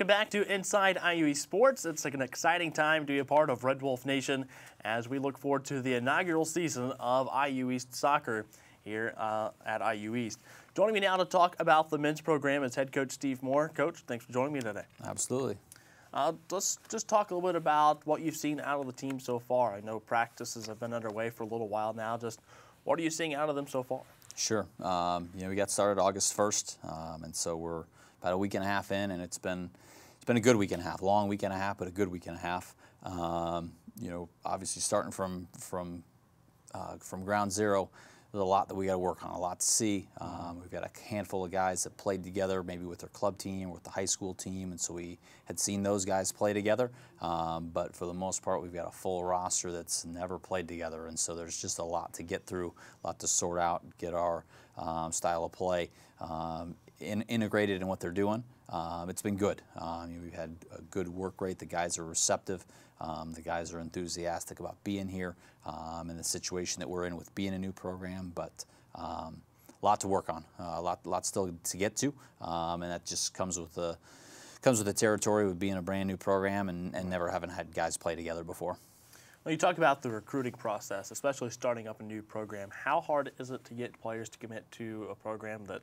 Welcome back to Inside IUE Sports. It's like an exciting time to be a part of Red Wolf Nation as we look forward to the inaugural season of IU East soccer here uh, at IU East. Joining me now to talk about the men's program is head coach Steve Moore. Coach, thanks for joining me today. Absolutely. Uh, let's just talk a little bit about what you've seen out of the team so far. I know practices have been underway for a little while now. Just what are you seeing out of them so far? Sure. Um, you know, we got started August 1st, um, and so we're about a week and a half in, and it's been been a good week and a half, long week and a half, but a good week and a half. Um, you know, obviously starting from from uh, from ground zero, there's a lot that we got to work on, a lot to see. Um, we've got a handful of guys that played together, maybe with their club team or with the high school team, and so we had seen those guys play together. Um, but for the most part, we've got a full roster that's never played together, and so there's just a lot to get through, a lot to sort out, get our um, style of play um, in, integrated in what they're doing. Um, it's been good. Um, we've had a good work rate. The guys are receptive. Um, the guys are enthusiastic about being here um, and the situation that we're in with being a new program, but um, a lot to work on, uh, a lot, lot still to get to, um, and that just comes with the comes with the territory of being a brand new program and, and never having had guys play together before. Well, you talk about the recruiting process, especially starting up a new program. How hard is it to get players to commit to a program that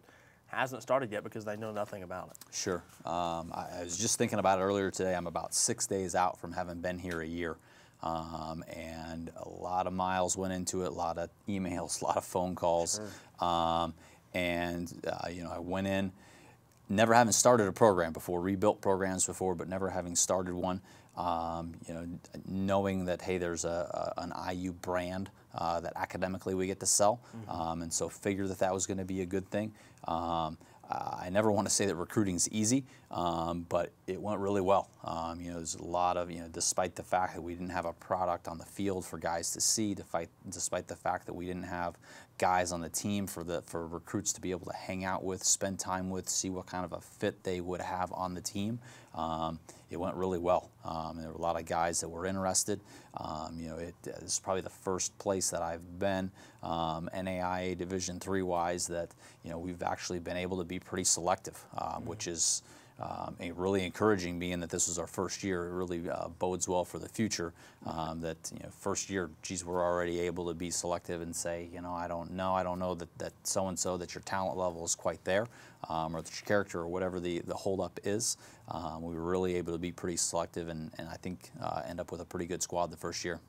hasn't started yet because they know nothing about it. Sure. Um, I, I, was just thinking about it earlier today. I'm about six days out from having been here a year. Um, and a lot of miles went into it, a lot of emails, a lot of phone calls. Sure. Um, and, uh, you know, I went in, never having started a program before, rebuilt programs before, but never having started one. Um, you know, knowing that, hey, there's a, a an IU brand uh, that academically we get to sell. Mm-hmm. Um, and so figure that that was going to be a good thing. Um, I never want to say that recruiting is easy, um, but it went really well. Um, you know, there's a lot of, you know, despite the fact that we didn't have a product on the field for guys to see, despite, despite the fact that we didn't have guys on the team for the for recruits to be able to hang out with, spend time with, see what kind of a fit they would have on the team. It went really well. Um, there were a lot of guys that were interested. Um, you know, it, this is probably the first place that I've been um, NAIA Division three wise that you know we've actually been able to be pretty selective, um, which is um, really encouraging, being that this was our first year. It really uh, bodes well for the future. Um, that you know, first year, geez, we're already able to be selective and say, you know, I don't know, I don't know that that so and so that your talent level is quite there, um, or that your character or whatever the the holdup is. Um, we were really able to be pretty selective, and and I think uh, end up with a pretty good squad the first year.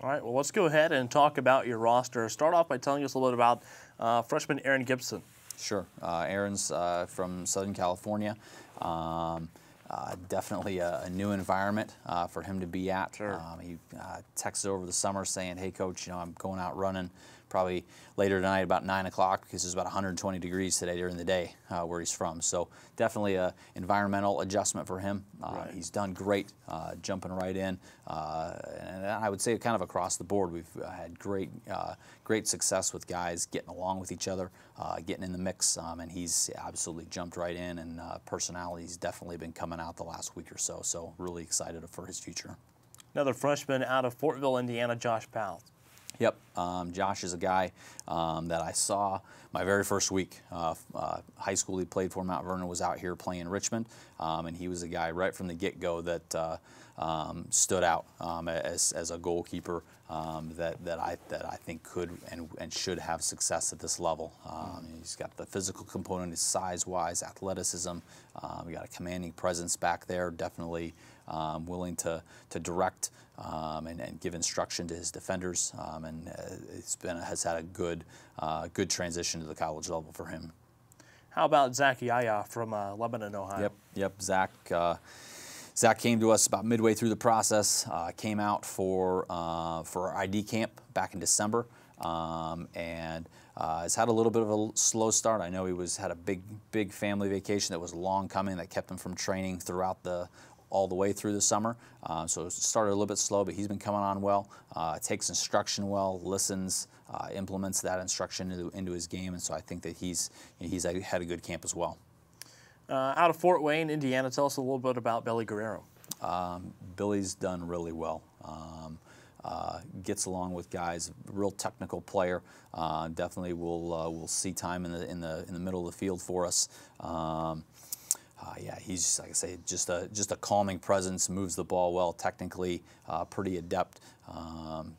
All right, well, let's go ahead and talk about your roster. Start off by telling us a little bit about uh, freshman Aaron Gibson. Sure. Uh, Aaron's uh, from Southern California. Um, uh, definitely a, a, new environment uh, for him to be at. Sure. Um, he uh, texted over the summer saying, "Hey, coach, you know I'm going out running probably later tonight about 9 o'clock because it's about 120 degrees today during the day uh, where he's from. So definitely a environmental adjustment for him. Uh, right. He's done great uh, jumping right in. Uh, and I would say kind of across the board, we've had great, uh, great success with guys getting along with each other, uh, getting in the mix, um, and he's absolutely jumped right in and personality's definitely been coming out the last week or so. So really excited for his future. Another freshman out of Fortville, Indiana, Josh Powell. Yep, um, Josh is a guy um, that I saw my very first week. Uh, uh, high school he played for Mount Vernon was out here playing Richmond, um, and he was a guy right from the get-go that uh, um, stood out um, as, as a goalkeeper um, that, that, I, that I think could and, and should have success at this level. he's got the physical component, his size-wise, athleticism. we got a commanding presence back there, definitely willing to, to direct um, and, and, give instruction to his defenders, um, and uh, it's been has had a good uh, good transition to the college level for him. How about Zach Yaya from uh, Lebanon, Ohio? Yep, yep. Zach uh, Zach came to us about midway through the process. Uh, came out for uh, for our ID camp back in December, um, and. Uh, has had a little bit of a slow start. I know he was had a big, big family vacation that was long coming that kept him from training throughout the all the way through the summer. Uh, so started a little bit slow, but he's been coming on well. Uh, takes instruction well, listens, uh, implements that instruction into, into, his game, and so I think that he's you know, he's had a good camp as well. Uh, out of Fort Wayne, Indiana, tell us a little bit about Billy Guerrero. Um, Billy's done really well. Um, uh, gets along with guys, real technical player. Uh, definitely will will see time in the in the in the middle of the field for us. Um, uh, yeah, he's like I say, just a just a calming presence. Moves the ball well, technically uh, pretty adept, um,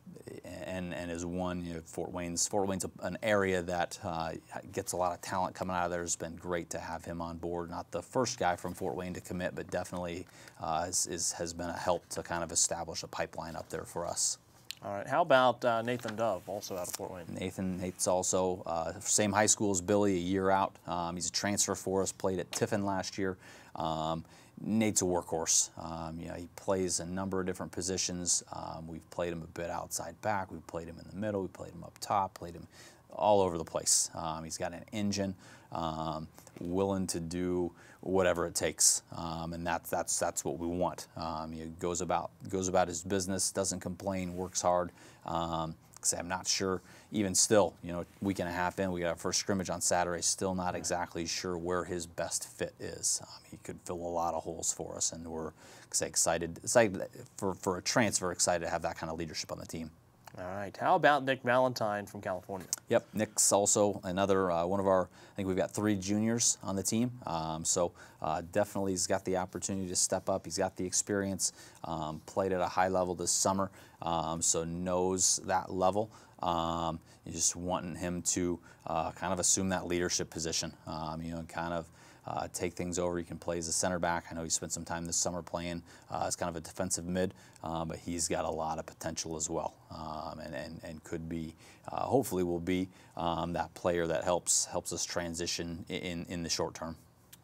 and and is one. You know, Fort Wayne's Fort Wayne's an area that uh, gets a lot of talent coming out of there. It's been great to have him on board. Not the first guy from Fort Wayne to commit, but definitely uh, is, is, has been a help to kind of establish a pipeline up there for us. All right. How about uh, Nathan Dove, also out of Fort Wayne? Nathan, Nate's also uh, same high school as Billy, a year out. Um, he's a transfer for us. Played at Tiffin last year. Um, Nate's a workhorse. Um, you know, he plays a number of different positions. Um, we've played him a bit outside back. We've played him in the middle. We played him up top. Played him all over the place. Um, he's got an engine, um, willing to do whatever it takes, um, and that's that's that's what we want. Um, he goes about goes about his business, doesn't complain, works hard. Um, I'm not sure, even still, you know, week and a half in, we got our first scrimmage on Saturday. Still not exactly sure where his best fit is. Um, he could fill a lot of holes for us, and we're excited, excited for for a transfer. Excited to have that kind of leadership on the team. All right. How about Nick Valentine from California? Yep, Nick's also another uh, one of our. I think we've got three juniors on the team, um, so uh, definitely he's got the opportunity to step up. He's got the experience. Um, played at a high level this summer, um, so knows that level. Um, you're just wanting him to uh, kind of assume that leadership position, um, you know, and kind of uh, take things over. He can play as a center back. I know he spent some time this summer playing uh, as kind of a defensive mid, uh, but he's got a lot of potential as well, um, and, and, and could be, uh, hopefully, will be um, that player that helps helps us transition in in the short term.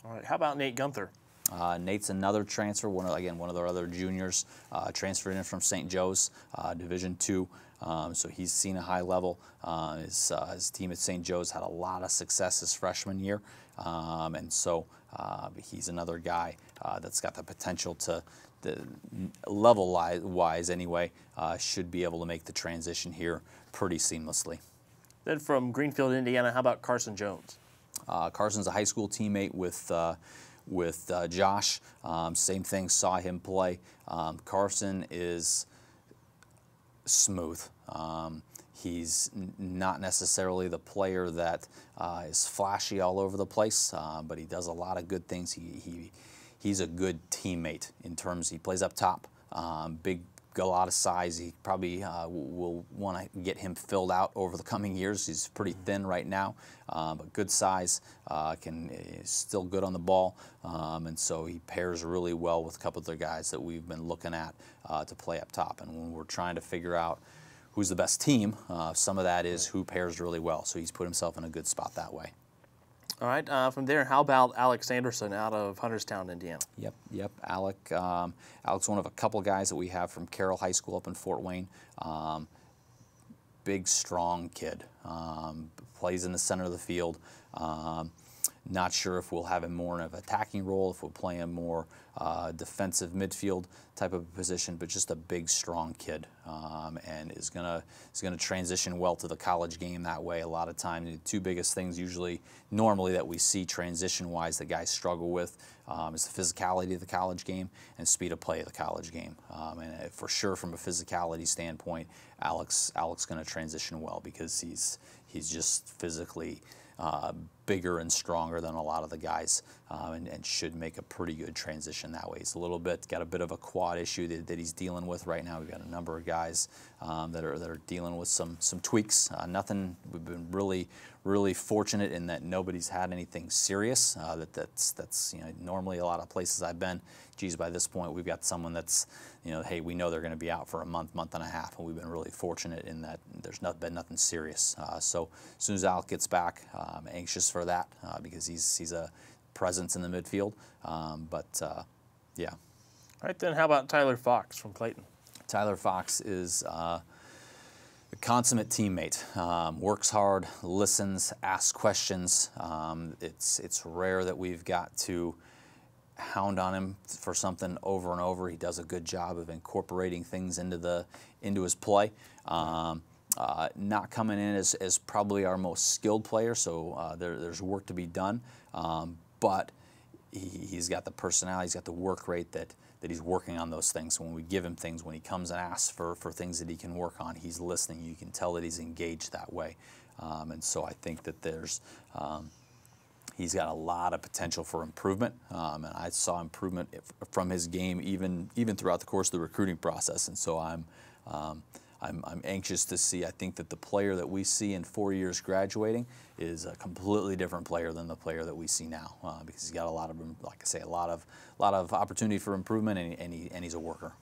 All right. How about Nate Gunther? Uh, Nate's another transfer. One of, again, one of our other juniors uh, transferred in from St. Joe's, uh, Division Two. Um, so he's seen a high level. Uh, his, uh, his, team at St. Joe's had a lot of success his freshman year, um, and so uh, he's another guy that's got the potential to, the level wise anyway, should be able to make the transition here pretty seamlessly. Then from Greenfield, Indiana, how about Carson Jones? Carson's a high school teammate with with uh, Josh. Um, same thing, saw him play. Um, Carson is smooth. Um, he's not necessarily the player that uh, is flashy all over the place, uh, but he does a lot of good things. He, he he's a good teammate in terms he plays up top, um, big got a lot of size. He probably uh, will want to get him filled out over the coming years. He's pretty thin right now, uh, but good size. Uh, can is still good on the ball, um, and so he pairs really well with a couple of the guys that we've been looking at uh, to play up top. And when we're trying to figure out who's the best team, uh, some of that is who pairs really well. So he's put himself in a good spot that way. All right. Uh, from there, how about Alex Anderson out of Huntertown, Indiana? Yep, yep. Alec, um, Alec's one of a couple guys that we have from Carroll High School up in Fort Wayne. Um, big, strong kid. Um, plays in the center of the field. Um, not sure if we'll have him more in an attacking role, if we'll play him more uh, defensive midfield type of position, but just a big, strong kid, um, and is gonna is gonna transition well to the college game that way. A lot of times, the two biggest things usually, normally that we see transition-wise that guys struggle with um, is the physicality of the college game and speed of play of the college game. Um, and uh, for sure, from a physicality standpoint, Alex Alex going to transition well because he's he's just physically uh, bigger and stronger than a lot of the guys um, and, and, should make a pretty good transition that way. He's a little bit, got a bit of a quad issue that, that he's dealing with right now. We've got a number of guys um, that, are, that are dealing with some, some tweaks. Uh, nothing, we've been really, really fortunate in that nobody's had anything serious. Uh, that, that's, that's, you know, normally a lot of places I've been, geez, by this point we've got someone that's, you know, hey, we know they're going to be out for a month, month and a half, and we've been really fortunate in that there's not been nothing serious. Uh, so as soon as Alec gets back, I'm anxious for that uh, because he's he's a presence in the midfield. Um, but uh, yeah. All right then, how about Tyler Fox from Clayton? Tyler Fox is uh, a consummate teammate. Um, works hard, listens, asks questions. Um, it's it's rare that we've got to hound on him for something over and over. He does a good job of incorporating things into the into his play. Um, uh, not coming in as, as probably our most skilled player, so uh, there, there's work to be done. Um, but he, has got the personality, he's got the work rate that, that he's working on those things. when we give him things, when he comes and asks for, for things that he can work on, he's listening. You can tell that he's engaged that way. Um, and so I think that there's um, He's got a lot of potential for improvement, um, and I saw improvement from his game even even throughout the course of the recruiting process. And so I'm, um, I'm, I'm anxious to see. I think that the player that we see in four years graduating is a completely different player than the player that we see now, uh, because he's got a lot of, like I say, a lot of lot of opportunity for improvement, and, and, he, and he's a worker.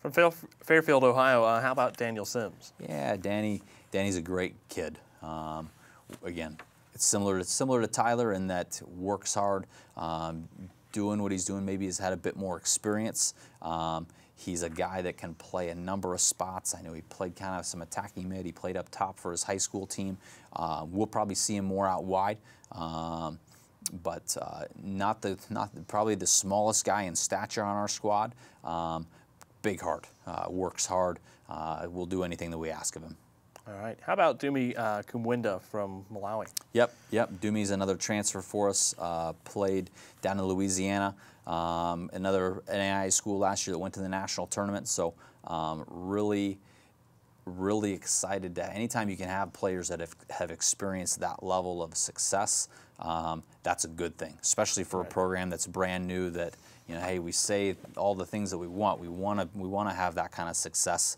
From Fairfield, Ohio, uh, how about Daniel Sims? Yeah, Danny. Danny's a great kid. Um, again, it's similar to similar to Tyler in that works hard, um, doing what he's doing. Maybe he's had a bit more experience. Um, he's a guy that can play a number of spots. I know he played kind of some attacking mid. He played up top for his high school team. Uh, we'll probably see him more out wide. Um, but uh, not the not the, probably the smallest guy in stature on our squad. Um, big heart, uh, works hard, uh, will do anything that we ask of him. All right. How about Dumi uh, Kumwinda from Malawi? Yep, yep. Dumi's another transfer for us. Uh, played down in Louisiana, um, another NAIA school last year that went to the national tournament. So um, really, really excited to anytime you can have players that have, have experienced that level of success. Um, that's a good thing, especially for right. a program that's brand new. That you know, hey, we say all the things that we want. We want to we want to have that kind of success.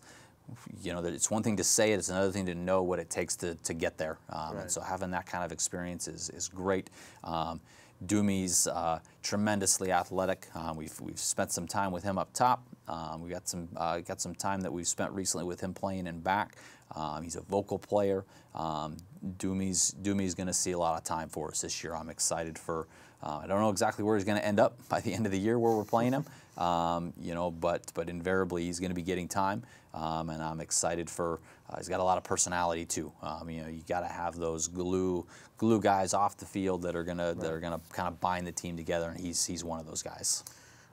You know, that it's one thing to say it; it's another thing to know what it takes to, to get there. Um, right. And so, having that kind of experience is is great. Um, Dumi's uh, tremendously athletic. Um, we've, we've spent some time with him up top. Um, we got some uh, got some time that we've spent recently with him playing in back. Um, he's a vocal player. Um, Dumi's Dumi's going to see a lot of time for us this year. I'm excited for. Uh, I don't know exactly where he's going to end up by the end of the year where we're playing him. Um, you know, but but invariably he's going to be getting time, um, and I'm excited for. Uh, he's got a lot of personality too. Um, you know, you got to have those glue glue guys off the field that are gonna right. that are gonna kind of bind the team together, and he's he's one of those guys.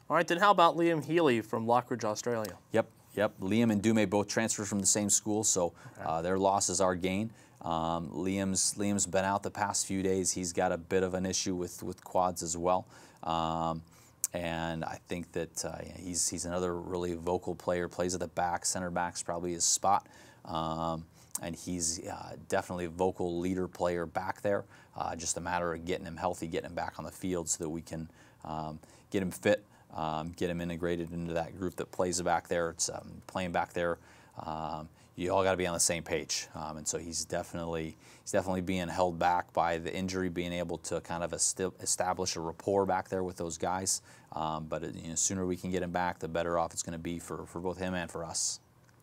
All right, then how about Liam Healy from Lockridge, Australia? Yep, yep. Liam and Dumi both transferred from the same school, so okay. uh, their loss is our gain. Um, Liam's Liam's been out the past few days. He's got a bit of an issue with with quads as well. Um, and I think that uh, he's he's another really vocal player. Plays at the back, center back's probably his spot, um, and he's uh, definitely a vocal leader player back there. Uh, just a matter of getting him healthy, getting him back on the field so that we can um, get him fit, um, get him integrated into that group that plays back there. It's um, playing back there. You all got to be on the same page, um, and so he's definitely he's definitely being held back by the injury, being able to kind of establish a rapport back there with those guys. Um, but it, you know, sooner we can get him back, the better off it's going to be for, for both him and for us.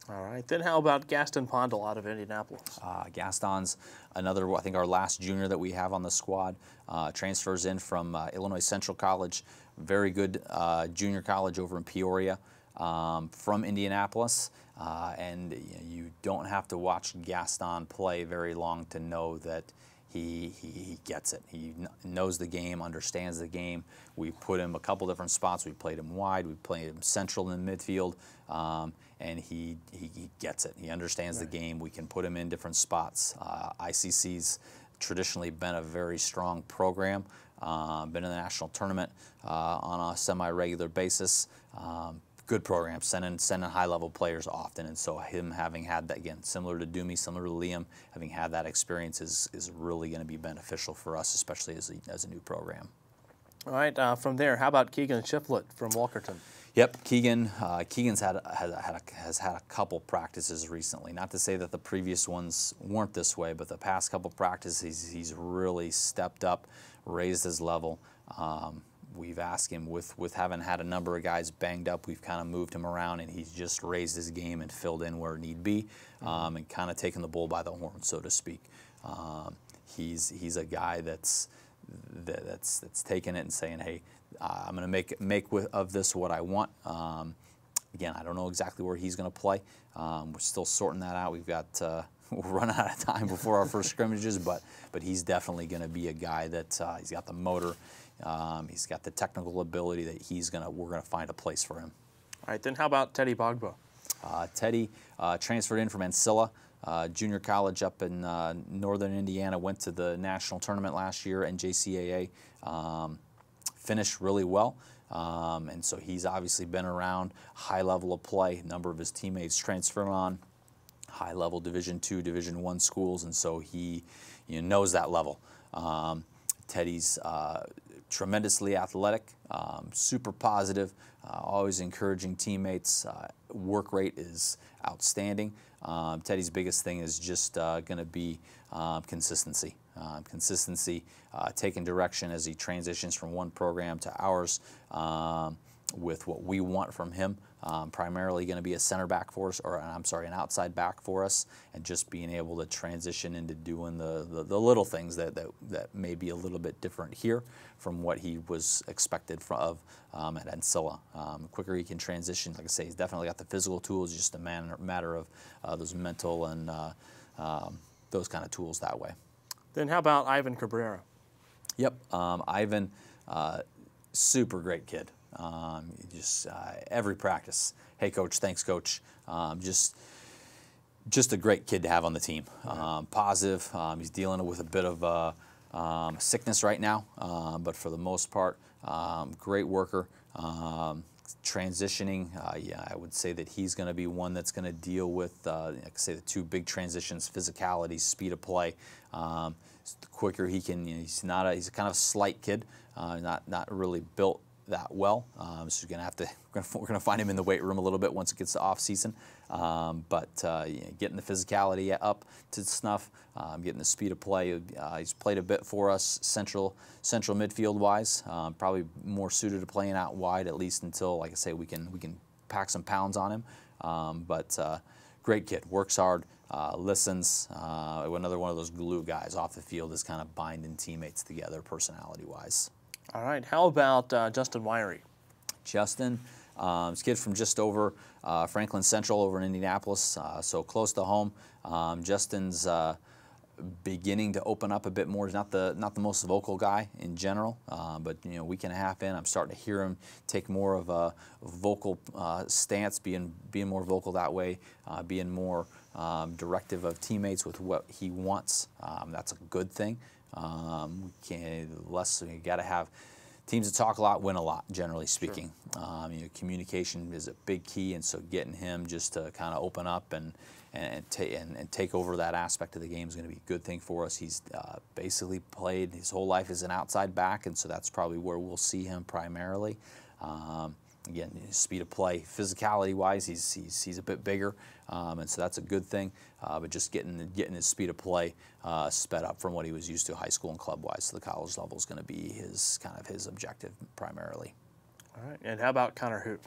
All right. Then how about Gaston Pondel out of Indianapolis? Uh, Gaston's another, I think, our last junior that we have on the squad. Uh, transfers in from uh, Illinois Central College. Very good uh, junior college over in Peoria um, from Indianapolis. Uh, and you, don't have to watch Gaston play very long to know that he, he, he, gets it. He knows the game, understands the game. We put him a couple different spots. We played him wide. We played him central in the midfield, um, and he, he, he, gets it. He understands right. the game. We can put him in different spots. Uh, ICC's traditionally been a very strong program. Uh, been in the national tournament uh, on a semi-regular basis. Um, good program, sending sending high level players often, and so him having had that again, similar to Dumi, similar to Liam, having had that experience is is really going to be beneficial for us, especially as a, as a new program. All right, uh, from there, how about Keegan Shiflett from Walkerton? Yep, Keegan. Uh, Keegan's had, has, had a, has had a couple practices recently. Not to say that the previous ones weren't this way, but the past couple practices, he's, he's really stepped up, raised his level. Um, we've asked him with with having had a number of guys banged up, we've kind of moved him around, and he's just raised his game and filled in where need be, um, and kind of taken the bull by the horn, so to speak. Um, he's he's a guy that's that, that's that's taking it and saying, hey, uh, I'm going to make make with, of this what I want. Um, again, I don't know exactly where he's going to play. Um, we're still sorting that out. We've got. Uh, we'll run out of time before our first scrimmages, but but he's definitely going to be a guy that uh, he's got the motor, um, he's got the technical ability that he's gonna. We're gonna find a place for him. All right, then how about Teddy Bogba? Uh, Teddy uh, transferred in from Ancilla uh, Junior College up in uh, northern Indiana. Went to the national tournament last year and JCAA. Um, finished really well. Um, and so he's obviously been around high level of play. A number of his teammates transferred on high level Division two, Division one schools, and so he you know, knows that level. Um, Teddy's uh, tremendously athletic, um, super positive, uh, always encouraging teammates. Uh, work rate is outstanding. Um, Teddy's biggest thing is just uh, going to be um, consistency. Um, consistency, uh, taking direction as he transitions from one program to ours um, with what we want from him. Um, primarily going to be a center back for us, or I'm sorry, an outside back for us, and just being able to transition into doing the, the, the little things that, that, that may be a little bit different here from what he was expected from, of um, at Ancilla. Um, quicker he can transition, like I say, he's definitely got the physical tools, just a man, matter of uh, those mental and uh, um, those kind of tools that way. Then how about Ivan Cabrera? Yep, um, Ivan, uh, super great kid. Um, just uh, every practice, hey coach, thanks coach. Um, just just a great kid to have on the team. Um, positive. Um, he's dealing with a bit of uh, um, sickness right now, uh, but for the most part, um, great worker. transitioning, uh, yeah, I would say that he's going to be one that's going to deal with, uh, like I say, the two big transitions: physicality, speed of play. the quicker he can, you know, he's not a, he's a kind of a slight kid, uh, not not really built that well. Um, so we're going to have to we're going to find him in the weight room a little bit once it gets to off season. Um, but uh, you know, getting the physicality up to snuff, um, getting the speed of play. Uh, he's played a bit for us central central midfield wise. Um, probably more suited to playing out wide at least until, like I say, we can we can pack some pounds on him. Um, but uh, great kid, works hard. Uh, listens. Uh, another one of those glue guys off the field is kind of binding teammates together, personality-wise. All right. How about uh, Justin Wiry? Justin, um, this kid from just over uh, Franklin Central over in Indianapolis, uh, so close to home. Um, Justin's uh, beginning to open up a bit more. He's not the not the most vocal guy in general, uh, but you know, week and a half in, I'm starting to hear him take more of a vocal uh, stance, being being more vocal that way, being more um, directive of teammates with what he wants. Um, that's a good thing. Um, we can less you got to have teams that talk a lot win a lot, generally speaking. Sure. Um, you know, communication is a big key, and so getting him just to kind of open up and and, and, and, take over that aspect of the game is going to be a good thing for us. He's uh, basically played his whole life as an outside back, and so that's probably where we'll see him primarily. Um, again, speed of play, physicality wise, he's, he's, he's a bit bigger, um, and so that's a good thing. Uh, but just getting getting his speed of play uh, sped up from what he was used to high school and club wise to the college level is going to be his kind of his objective primarily. All right, and how about Connor Hoot?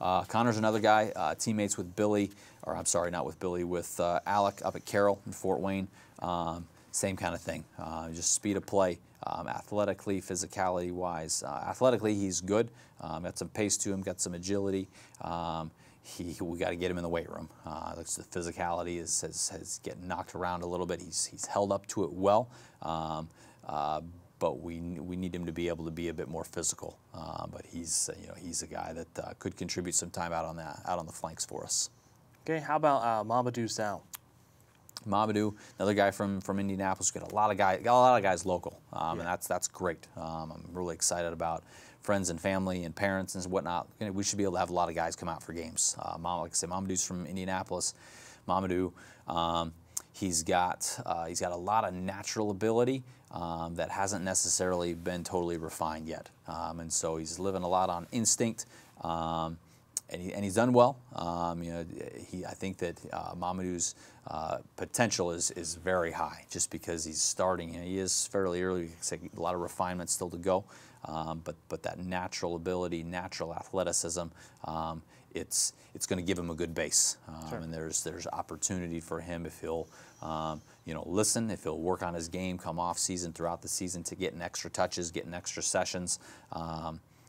Uh, Connor's another guy, uh, teammates with Billy, or I'm sorry, not with Billy, with uh, Alec up at Carroll in Fort Wayne. Um, same kind of thing, uh, just speed of play, um, athletically, physicality wise. Uh, athletically, he's good. Um, got some pace to him, got some agility. Um, he, we got to get him in the weight room. Uh, the physicality is, has, has getting knocked around a little bit. He's, he's held up to it well, um, uh, but we, we need him to be able to be a bit more physical. Uh, but he's you know he's a guy that uh, could contribute some time out on that out on the flanks for us. Okay, how about uh, Mamadou Sal? Mamadou, another guy from, from Indianapolis. Got a lot of guys, got a lot of guys local, um, yeah. and that's that's great. Um, I'm really excited about friends and family and parents and whatnot. We should be able to have a lot of guys come out for games. Uh, Mom, like I said, Mamadou's from Indianapolis. Mamadou, um, he's got uh, he's got a lot of natural ability um, that hasn't necessarily been totally refined yet, um, and so he's living a lot on instinct. Um, and, he, and he's done well. Um, you know, he, I think that uh, Mamadou's uh, potential is, is very high just because he's starting. You know, he is fairly early, a lot of refinement still to go, um, but, but that natural ability, natural athleticism, um, it's, it's going to give him a good base. Um, sure. And there's, there's opportunity for him if he'll um, you know, listen, if he'll work on his game come off season, throughout the season to getting extra touches, getting extra sessions.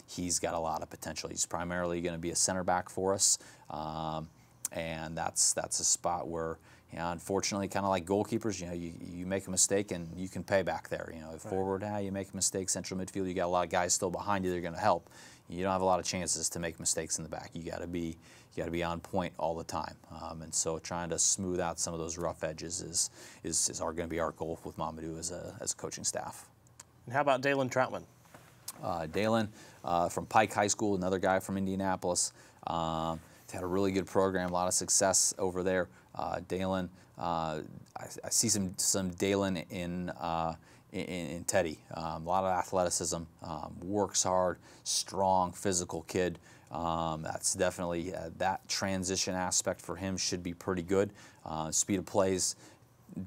He's got a lot of potential. He's primarily going to be a center back for us, um, and that's that's a spot where. You know, unfortunately, kind of like goalkeepers, you know, you, you make a mistake and you can pay back there. You know, if right. forward, ah, you make a mistake, central midfield, you got a lot of guys still behind you that are going to help. You don't have a lot of chances to make mistakes in the back. You got to be you got to be on point all the time. Um, and so, trying to smooth out some of those rough edges is is, is going to be our goal with Mamadou as a as a coaching staff. And how about Dalen Troutman? Uh, Dalen uh, from Pike High School, another guy from Indianapolis. Um, had a really good program, a lot of success over there. Uh, Dalen, uh, I, I, see some some Dalen in uh, in, in Teddy. Um, a lot of athleticism, um, works hard, strong, physical kid. Um, that's definitely uh, that transition aspect for him should be pretty good. Uh, speed of plays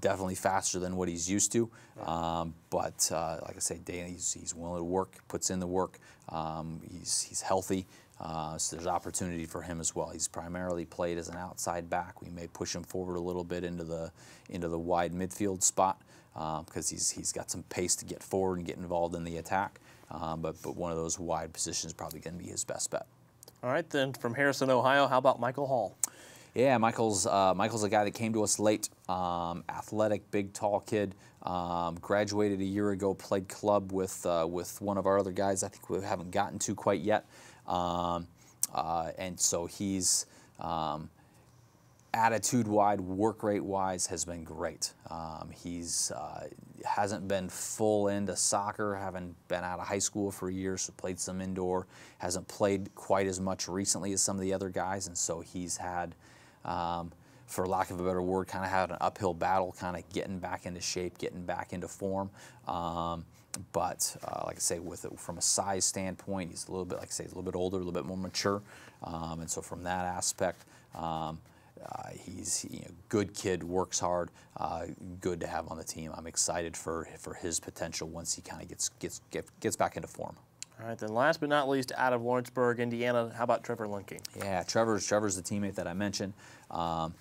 definitely faster than what he's used to. Um, but uh, like I say, Dan, he's, he's willing to work, puts in the work. Um, he's, he's healthy. Uh, so there's opportunity for him as well. He's primarily played as an outside back. We may push him forward a little bit into the into the wide midfield spot because um, he's he's got some pace to get forward and get involved in the attack. Um, but but one of those wide positions is probably going to be his best bet. All right, then from Harrison, Ohio, how about Michael Hall? Yeah, Michael's uh, Michael's a guy that came to us late. Um, athletic, big, tall kid. Um, graduated a year ago. Played club with uh, with one of our other guys. I think we haven't gotten to quite yet. Um, uh, and so he's um, attitude-wise, work rate-wise, has been great. Um, he's uh, hasn't been full into soccer, having been out of high school for years, so played some indoor. Hasn't played quite as much recently as some of the other guys, and so he's had. Um, for lack of a better word, kind of had an uphill battle, kind of getting back into shape, getting back into form. Um, but uh, like I say, with it, from a size standpoint, he's a little bit, like I say, a little bit older, a little bit more mature, um, and so from that aspect, um, uh, he's a you know, good kid, works hard, uh, good to have on the team. I'm excited for for his potential once he kind of gets gets get, gets back into form. All right, then last but not least, out of Lawrenceburg, Indiana, how about Trevor Linking? Yeah, Trevor's Trevor's the teammate that I mentioned. Um,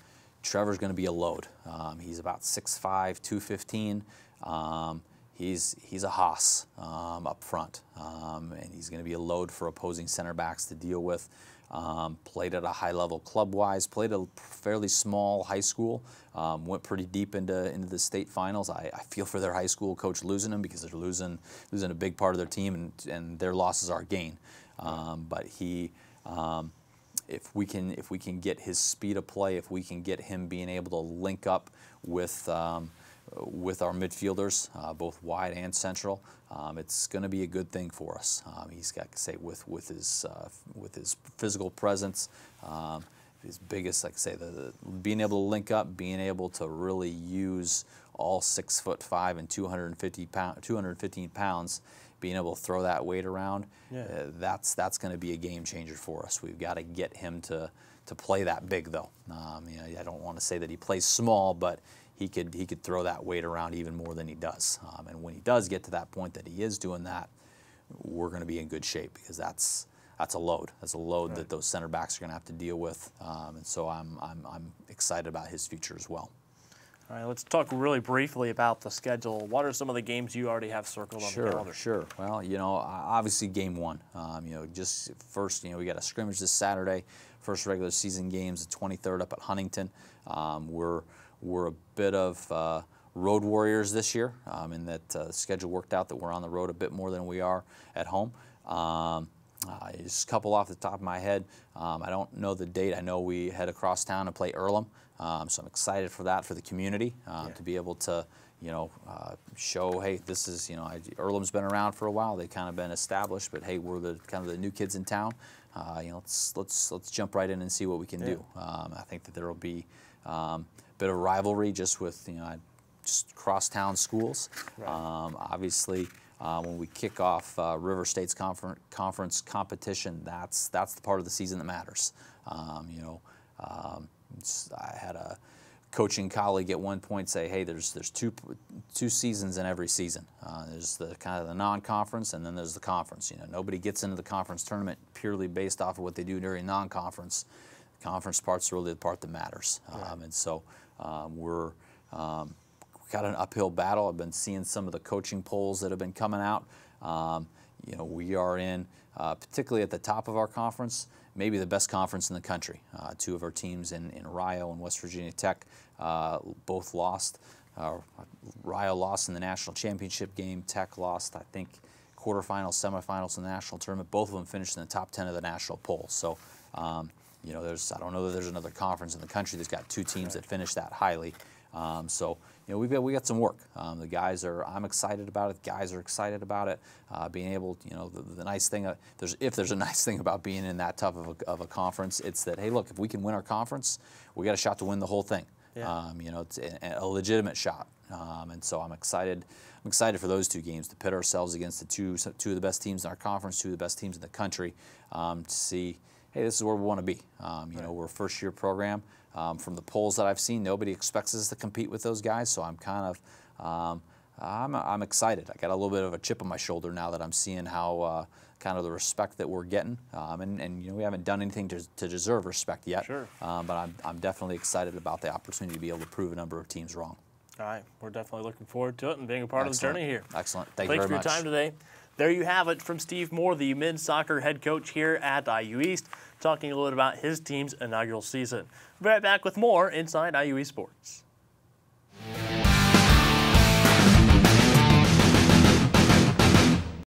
Trevor's going to be a load. Um, he's about 6'5", 215. Um, he's he's a hoss um, up front, um, and he's going to be a load for opposing center backs to deal with. Um, played at a high level club wise, played a fairly small high school, um, went pretty deep into into the state finals. I, I, feel for their high school coach losing them because they're losing losing a big part of their team, and, and their losses are gain. Um, but he if we can if we can get his speed of play, if we can get him being able to link up with um, with our midfielders, uh, both wide and central, um, it's going to be a good thing for us. Um, he's got to say with with his uh, with his physical presence, um, his biggest, like I say, the, the, being able to link up, being able to really use all six foot five and 250 pound, 215 pounds being able to throw that weight around, yeah. uh, that's that's going to be a game changer for us. We've got to get him to to play that big though. Um, you know, I don't want to say that he plays small, but he could he could throw that weight around even more than he does. Um, and when he does get to that point that he is doing that, we're going to be in good shape because that's that's a load. That's a load right. that those center backs are going to have to deal with. Um, and so I'm, I'm I'm excited about his future as well. All right, let's talk really briefly about the schedule. What are some of the games you already have circled on sure, the calendar? Sure, Well, you know, obviously game one. Um, you know, just first, you know, we got a scrimmage this Saturday. First regular season games, the 23rd up at Huntington. Um, we're we're a bit of uh, road warriors this year, um, in that uh, the schedule worked out that we're on the road a bit more than we are at home. Um, uh, just a couple off the top of my head. Um, I don't know the date. I know we head across town to play Earlham. Um, so I'm excited for that for the community uh, yeah. to be able to, you know, uh, show hey this is you know I, Earlham's been around for a while. They've kind of been established, but hey we're the kind of the new kids in town. Uh, you know let's let's let's jump right in and see what we can yeah. do. Um, I think that there will be um, bit of rivalry just with you know just crosstown schools. Right. Um, obviously. Uh, when we kick off uh, River States confer conference competition, that's that's the part of the season that matters. Um, you know, um, I had a coaching colleague at one point say, "Hey, there's there's two two seasons in every season. Uh, there's the kind of the non-conference, and then there's the conference. You know, nobody gets into the conference tournament purely based off of what they do during non-conference. Conference part's really the part that matters. Right. Um, and so um, we're um, got an uphill battle. I've been seeing some of the coaching polls that have been coming out. Um, you know, we are in, uh, particularly at the top of our conference, maybe the best conference in the country. Uh, two of our teams in, in Rio and West Virginia Tech uh, both lost. Uh, Rio lost in the national championship game. Tech lost, I think, quarterfinals, semifinals in the national tournament. Both of them finished in the top 10 of the national poll. So, um, you know, there's I don't know that there's another conference in the country that's got two teams that finish that highly. Um, so, you know, we've got, we got some work. Um, the guys are, I'm excited about it. The guys are excited about it. Uh, being able, you know, the, the nice thing, uh, there's, if there's a nice thing about being in that tough of a, of a conference, it's that, hey, look, if we can win our conference, we got a shot to win the whole thing. Yeah. Um, you know, it's a, a legitimate shot, um, and so I'm excited. I'm excited for those two games to pit ourselves against the two two of the best teams in our conference, two of the best teams in the country, um, to see, hey, this is where we want to be. Um, you know, we're a first year program. Um, from the polls that I've seen, nobody expects us to compete with those guys, so I'm kind of um, I'm, I'm excited. I got a little bit of a chip on my shoulder now that I'm seeing how uh, kind of the respect that we're getting, um, and, and you know we haven't done anything to, to deserve respect yet. Sure. Um, but I'm, I'm definitely excited about the opportunity to be able to prove a number of teams wrong. All right, we're definitely looking forward to it and being a part Excellent. of the journey here. Excellent. Thank you. Thanks you for your much. time today. There you have it from Steve Moore, the men's soccer head coach here at IU East, talking a little bit about his team's inaugural season. We'll be right back with more inside IU East Sports.